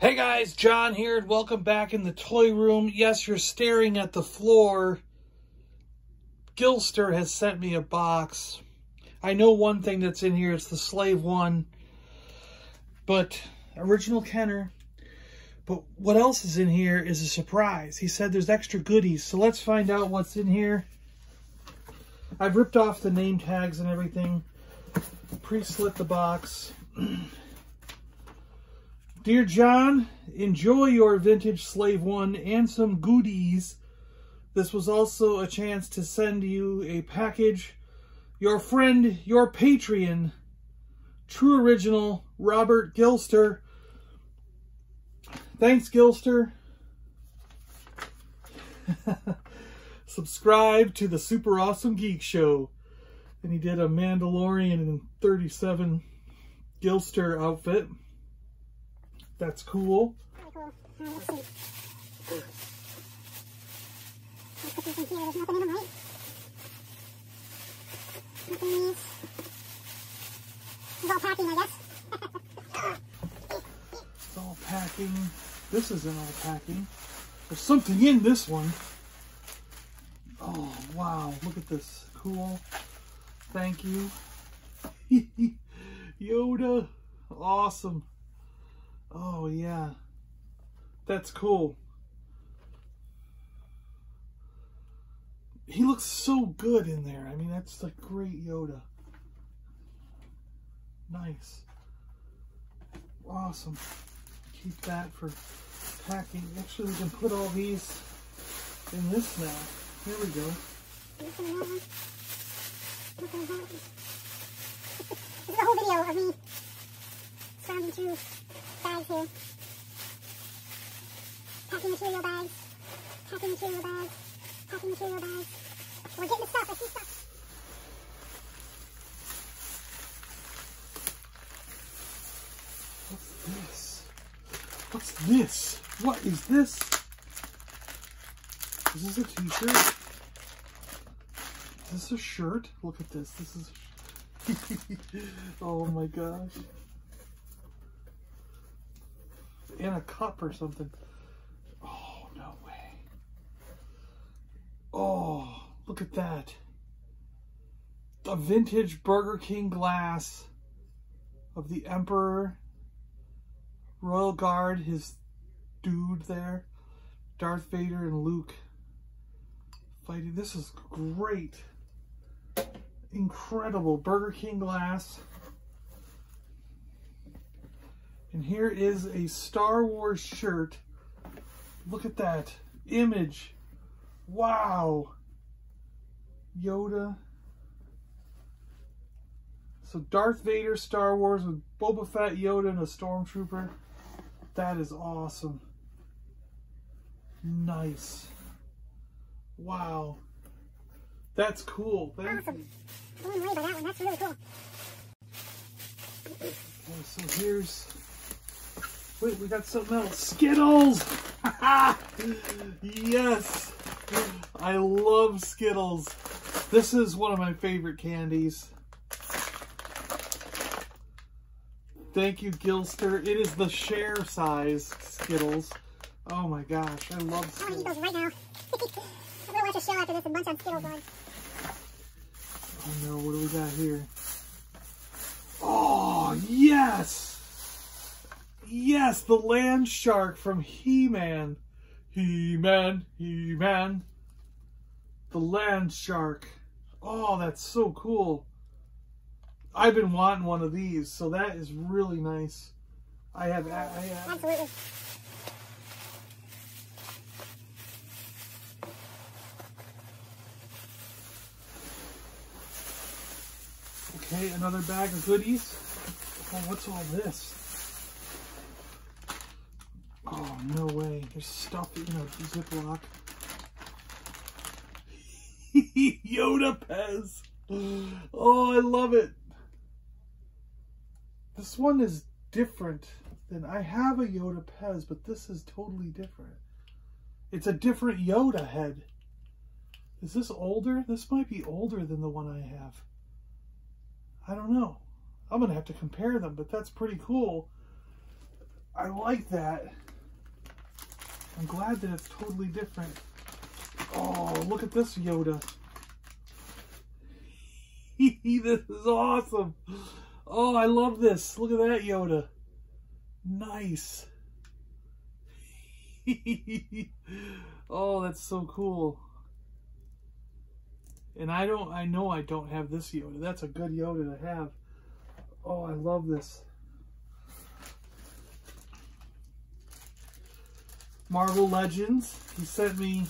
Hey guys, John here, and welcome back in the toy room. Yes, you're staring at the floor. Gillster has sent me a box. I know one thing that's in here, it's the Slave One. But, original Kenner. But what else is in here is a surprise. He said there's extra goodies, so let's find out what's in here. I've ripped off the name tags and everything. Pre-slit the box. Dear John, enjoy your vintage Slave One and some goodies. This was also a chance to send you a package. Your friend, your Patreon, True Original, Robert Gillster. Thanks, Gillster. Subscribe to the Super Awesome Geek Show. And he did a Mandalorian in 37 Gillster outfit. That's cool. all packing, I guess. It's all packing. This isn't all packing. There's something in this one. Oh, wow. Look at this. Cool. Thank you. Yoda. Awesome. Oh, yeah. That's cool. He looks so good in there. I mean, that's a great Yoda. Nice. Awesome. Keep that for packing. Actually, we can put all these in this now. Here we go. This is a whole video of me through bags here. Material bags. Material bags. Material bags. We're getting the stuff. See stuff. What's this? What's this? What is this? Is this a t-shirt? Is this a shirt? Look at this. This is Oh my gosh. And a cup or something. Oh, no way. Oh, look at that. A vintage Burger King glass of the Emperor Royal Guard, his dude there, Darth Vader and Luke fighting. This is great. Incredible Burger King glass. And here is a Star Wars shirt. Look at that image. Wow. Yoda. So Darth Vader, Star Wars with Boba Fett, Yoda, and a Stormtrooper. That is awesome. Nice. Wow. That's cool. Thank Awesome. you. Blown away by that one. That's really cool. Okay, so here's... Wait, we got something else. Skittles! yes! I love Skittles. This is one of my favorite candies. Thank you, Gillster. It is the share size Skittles. Oh my gosh, I love I want to eat Skittles. those right now. I'm gonna watch a show after this and munch on Skittles on. Oh no, what do we got here? Oh, yes! Yes, the land shark from He-Man. He-Man, He-Man. The land shark. Oh, that's so cool. I've been wanting one of these, so that is really nice. I have, I have Absolutely. Okay, another bag of goodies. Oh, what's all this? Oh, no way. There's stuff in a Ziploc. Yoda Pez. Oh, I love it. This one is different than I have a Yoda Pez, but this is totally different. It's a different Yoda head. Is this older? This might be older than the one I have. I don't know. I'm going to have to compare them, but that's pretty cool. I like that. I'm glad that it's totally different. Oh, look at this Yoda. this is awesome. Oh, I love this. Look at that Yoda. Nice. oh, that's so cool. And I don't, I know I don't have this Yoda. That's a good Yoda to have. Oh, I love this. Marvel Legends. He sent me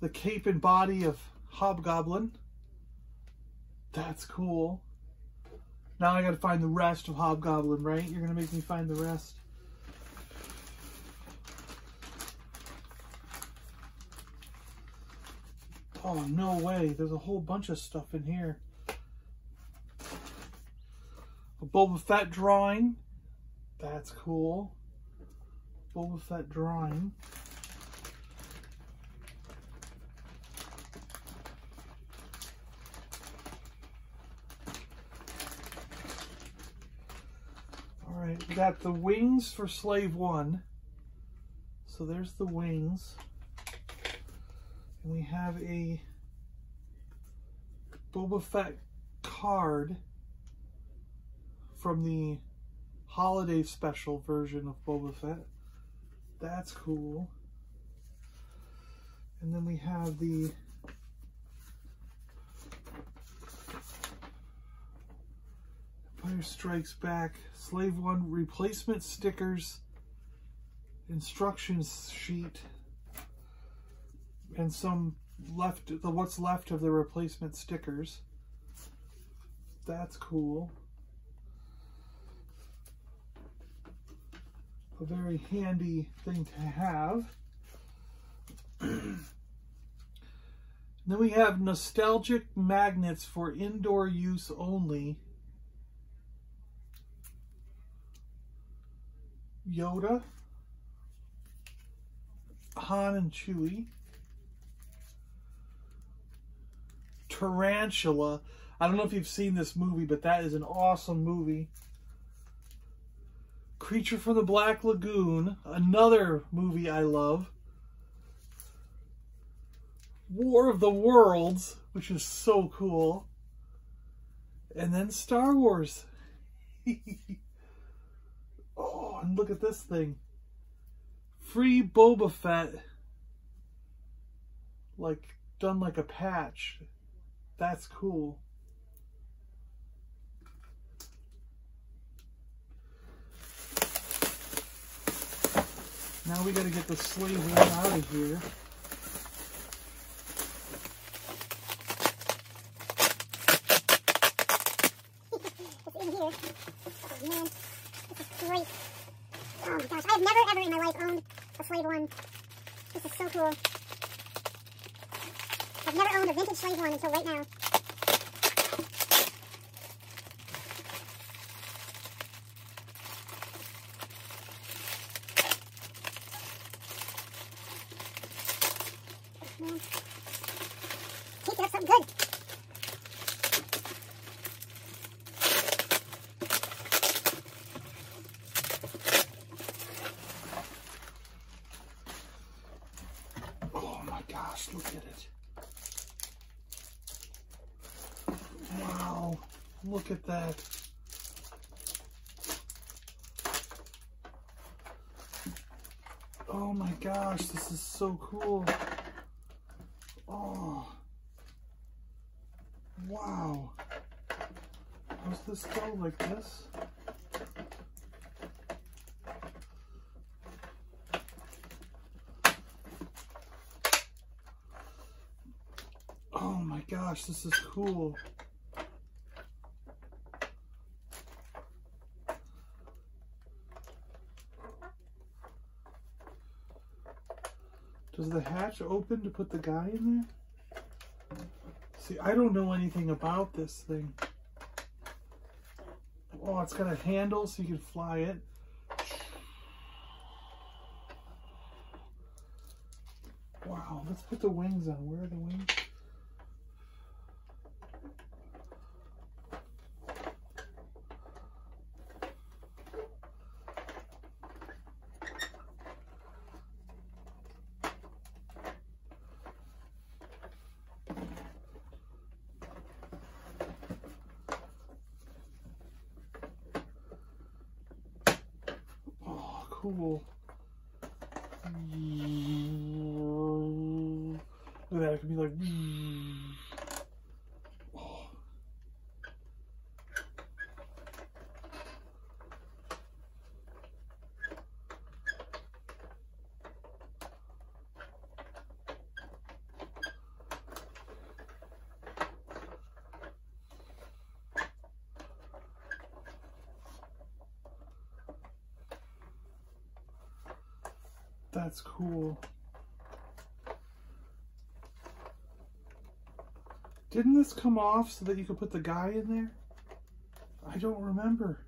the cape and body of Hobgoblin. That's cool. Now I gotta find the rest of Hobgoblin, right? You're gonna make me find the rest. Oh, no way. There's a whole bunch of stuff in here. A Boba Fett drawing. That's cool. Boba Fett drawing. All right, we got the wings for Slave One. So there's the wings. And we have a Boba Fett card from the holiday special version of Boba Fett. That's cool. And then we have the Empire Strikes Back Slave One replacement stickers, instructions sheet, and some left, the what's left of the replacement stickers. That's cool. A very handy thing to have. then we have nostalgic magnets for indoor use only. Yoda, Han and Chewie. Tarantula. I don't know if you've seen this movie, but that is an awesome movie. Creature from the Black Lagoon, another movie I love. War of the Worlds, which is so cool. And then Star Wars. oh, and look at this thing. Free Boba Fett. Like, done like a patch. That's cool. Now we gotta get the slave one out of here. man, this is great. Oh my gosh, I've never ever in my life owned a Slave One. This is so cool. I've never owned a vintage Slave One until right now. Man. Keep it up something good. Oh my gosh, look at it. Wow, look at that. Oh my gosh, this is so cool. Oh. Wow. Does this go like this? Oh my gosh, this is cool. Does the hatch open to put the guy in there? See, I don't know anything about this thing. Oh, it's got a handle so you can fly it. Wow, let's put the wings on. Where are the wings? cool. Look at that, it could be like. Oh. That's cool. Didn't this come off so that you could put the guy in there? I don't remember.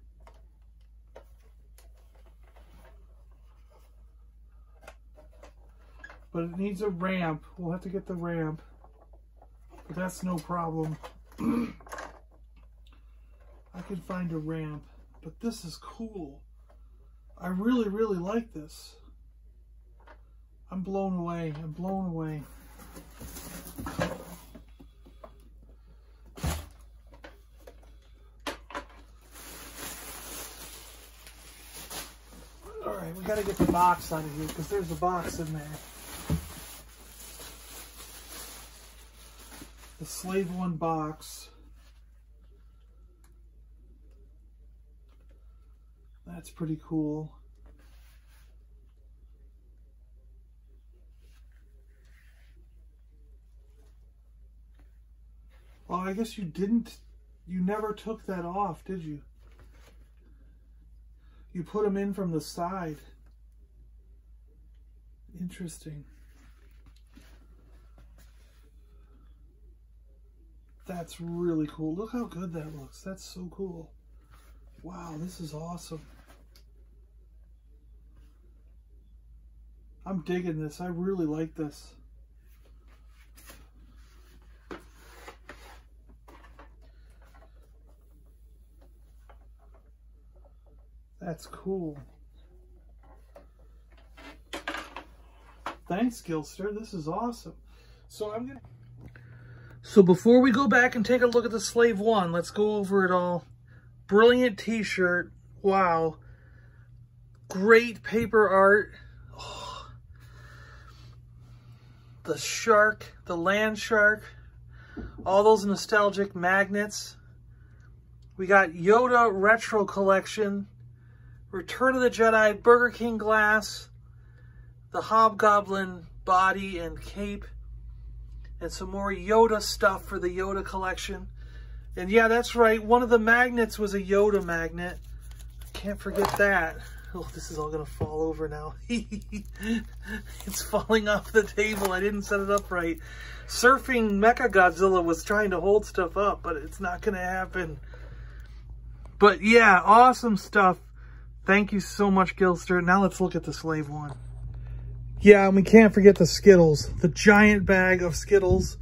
But it needs a ramp. We'll have to get the ramp. But that's no problem. I can find a ramp. But this is cool. I really, really like this. I'm blown away. I'm blown away. All right, we got to get the box out of here because there's a box in there. The Slave One box. That's pretty cool. Well, I guess you didn't, you never took that off, did you? You put them in from the side. Interesting. That's really cool. Look how good that looks. That's so cool. Wow, this is awesome. I'm digging this. I really like this. That's cool. Thanks, Gillster. This is awesome. So I'm gonna. So before we go back and take a look at the Slave One, let's go over it all. Brilliant T-shirt. Wow. Great paper art. Oh. The shark, the land shark, all those nostalgic magnets. We got Yoda Retro Collection. Return of the Jedi Burger King glass, the Hobgoblin body and cape, and some more Yoda stuff for the Yoda collection. And yeah, that's right, one of the magnets was a Yoda magnet. I Can't forget that. Oh, this is all going to fall over now. it's falling off the table. I didn't set it up right. Surfing Mecha Godzilla was trying to hold stuff up, but it's not going to happen. But yeah, awesome stuff. Thank you so much, Gillster. Now let's look at the slave one. Yeah, and we can't forget the Skittles, the giant bag of Skittles.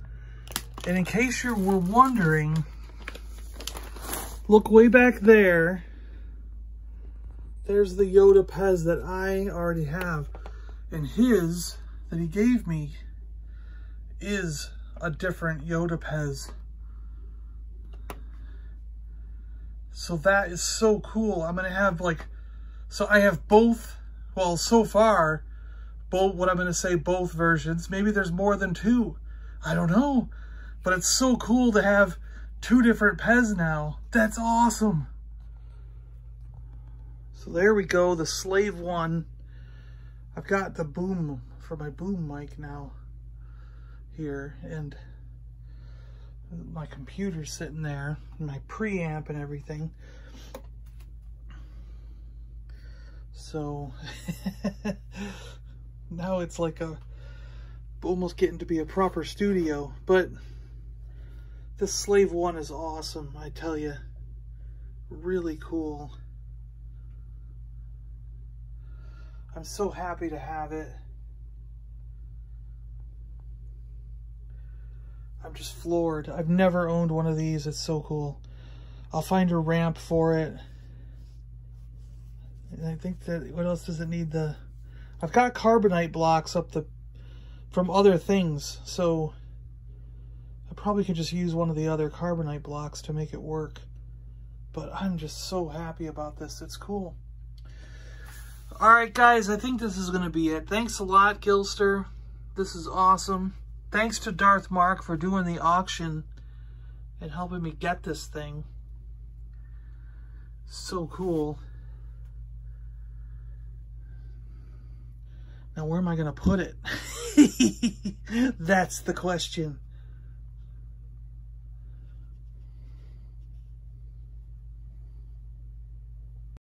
And in case you were wondering, look way back there. There's the Yoda Pez that I already have. And his, that he gave me, is a different Yoda Pez. So that is so cool. I'm going to have like so I have both, well, so far, both, what I'm going to say, both versions. Maybe there's more than two. I don't know. But it's so cool to have two different Pez now. That's awesome. So there we go, the Slave one. I've got the boom for my boom mic now here. And my computer's sitting there, my preamp and everything. So now it's like a almost getting to be a proper studio, but this Slave 1 is awesome, I tell you. Really cool. I'm so happy to have it. I'm just floored. I've never owned one of these. It's so cool. I'll find a ramp for it. And I think that, what else does it need? The I've got carbonite blocks up the from other things, so I probably could just use one of the other carbonite blocks to make it work. But I'm just so happy about this. It's cool. All right, guys, I think this is going to be it. Thanks a lot, Gillster. This is awesome. Thanks to Darth Marc for doing the auction and helping me get this thing. So cool. Now, where am I going to put it? That's the question.